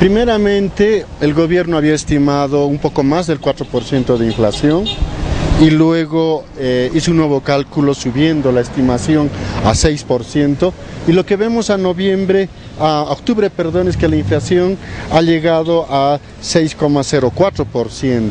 Primeramente, el gobierno había estimado un poco más del 4% de inflación y luego eh, hizo un nuevo cálculo subiendo la estimación a 6% y lo que vemos a noviembre, a octubre, perdón, es que la inflación ha llegado a 6,04%.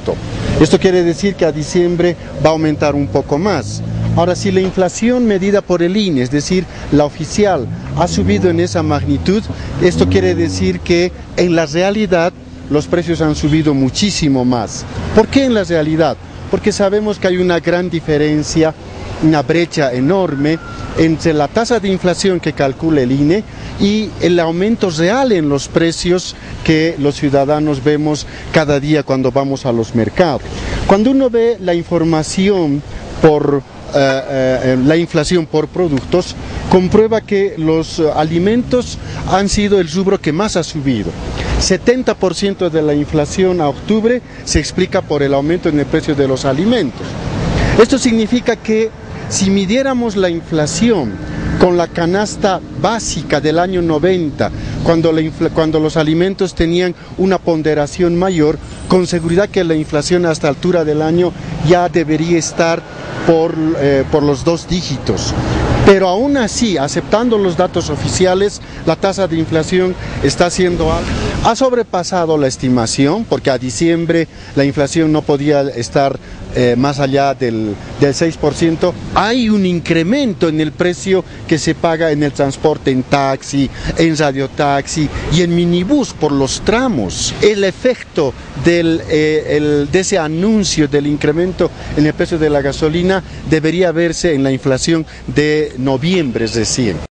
Esto quiere decir que a diciembre va a aumentar un poco más. Ahora, si la inflación medida por el INE, es decir, la oficial, ha subido en esa magnitud, esto quiere decir que en la realidad los precios han subido muchísimo más. ¿Por qué en la realidad? Porque sabemos que hay una gran diferencia, una brecha enorme entre la tasa de inflación que calcula el INE y el aumento real en los precios que los ciudadanos vemos cada día cuando vamos a los mercados. Cuando uno ve la información por la inflación por productos, comprueba que los alimentos han sido el rubro que más ha subido. 70% de la inflación a octubre se explica por el aumento en el precio de los alimentos. Esto significa que si midiéramos la inflación con la canasta básica del año 90, cuando, cuando, los alimentos tenían una ponderación mayor, con seguridad que la inflación a esta altura del año ya debería estar por, eh, por los dos dígitos. Pero aún así, aceptando los datos oficiales, la tasa de inflación está siendo alta. Ha sobrepasado la estimación porque a diciembre la inflación no podía estar eh, más allá del, del 6%. Hay un incremento en el precio que se paga en el transporte en taxi, en radiotaxi y en minibús por los tramos. El efecto del, eh, el, de ese anuncio del incremento en el precio de la gasolina debería verse en la inflación de noviembre recién.